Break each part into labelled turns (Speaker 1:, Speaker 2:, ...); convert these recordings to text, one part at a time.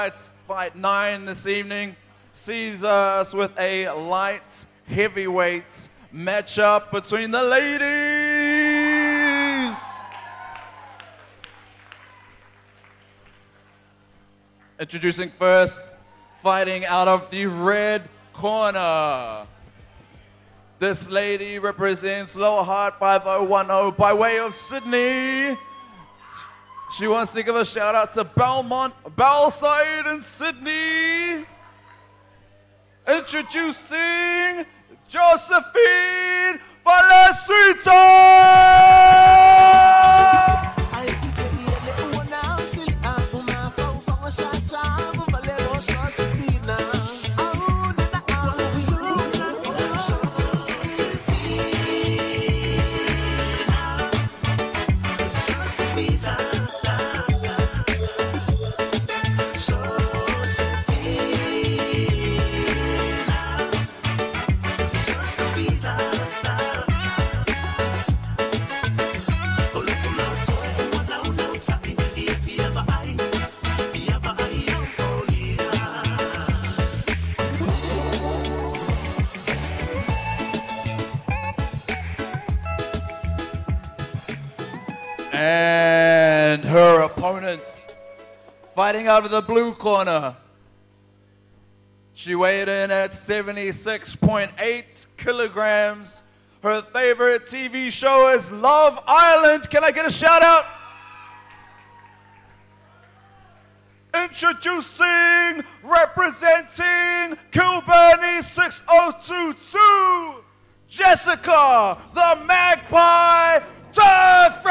Speaker 1: Fight 9 this evening sees us with a light heavyweight matchup between the ladies. Introducing first, fighting out of the red corner. This lady represents Lower Hutt 5010 by way of Sydney. She wants to give a shout out to Belmont, Balside, and Sydney. Introducing Josephine Falesita! Out of the blue corner. She weighed in at 76.8 kilograms. Her favorite TV show is Love Island. Can I get a shout out? Introducing, representing Kilbirnie 6022, Jessica the Magpie Turfrey!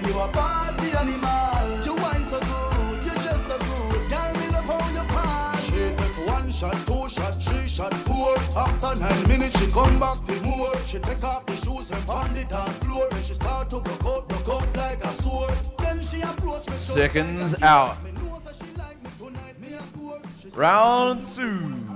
Speaker 2: Girl, you a party animal. You wine so good, you just so good. Girl, me love how you party. She take one shot, two shot, three shot, four. After nine minutes, she come back for more. She take off the shoes and pound it on floor. Then she start to broke out, broke out like a sword. Then she approach me.
Speaker 1: Seconds out. Round
Speaker 3: know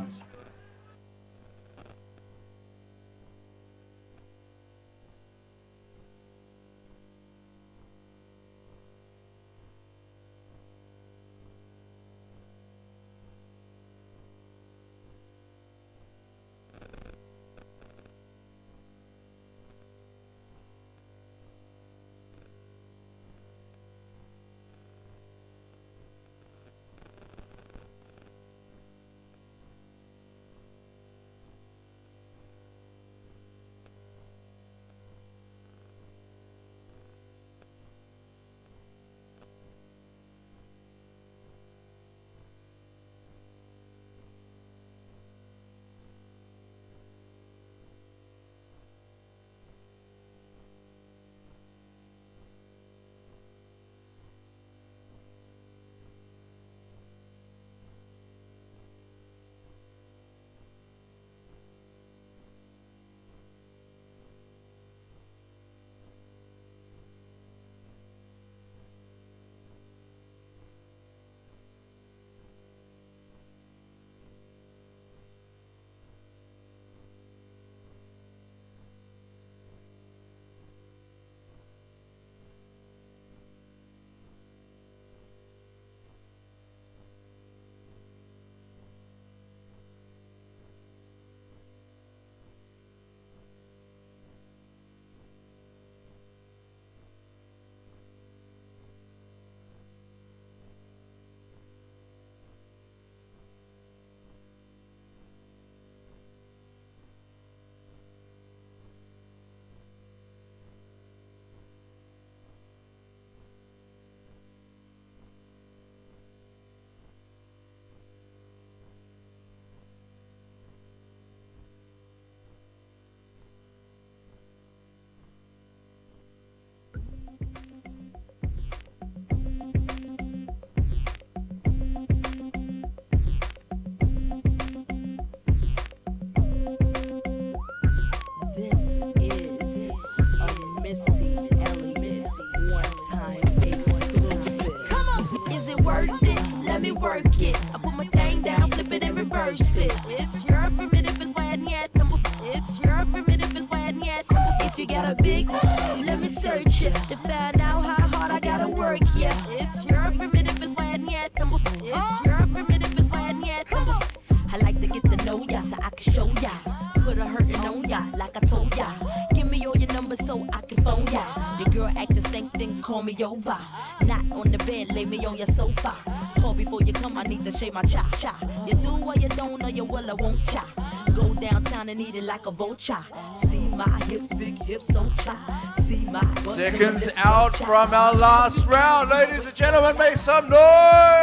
Speaker 3: work it. I put my thing down, flip it and reverse it. It's your primitive, it's why I need It's your primitive, it's why I need If you got a big, one, let me search it to find out how hard I gotta work. Yeah, it's your primitive, it's why I need It's your primitive, it's why I need I like to get to know ya so I can show ya. Put a hurtin' on ya like I told ya. Give me all your numbers so I can phone ya. Your girl acting stink, then call me over. Not on the bed, lay me on your sofa. Call before you come, I need to shave my cha cha. You do or you don't, or you will, I won't cha. Go downtown and eat it like a vulture. See my hips, big hips, so cha. See my
Speaker 1: Seconds out from our last round. Ladies and gentlemen, make some noise.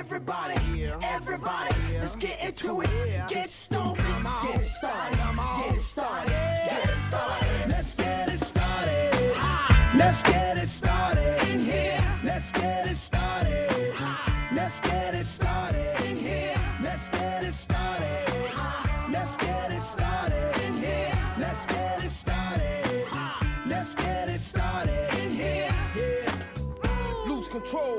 Speaker 4: Everybody, everybody, let's get into it. Get stupid, get it started, get it started, get it started.
Speaker 2: Let's get it started. Let's get it started in here. Let's get it started. Let's get it started in here. Let's get it started. Let's get it started in here. Let's get it started. Let's get it started in here. Yeah.
Speaker 5: lose control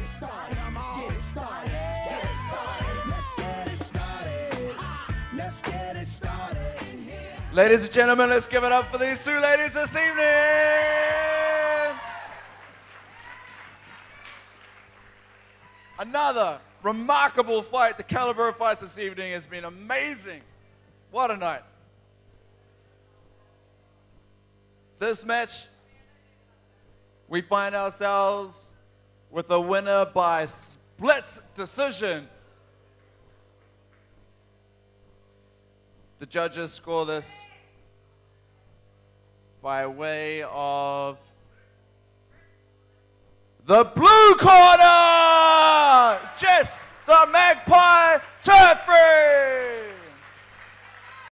Speaker 1: Ladies and gentlemen, let's give it up for these two ladies this evening. Another remarkable fight. The caliber of fights this evening has been amazing. What a night. This match, we find ourselves with a winner by split decision. The judges score this by way of the blue corner, Jess the Magpie Turfrey.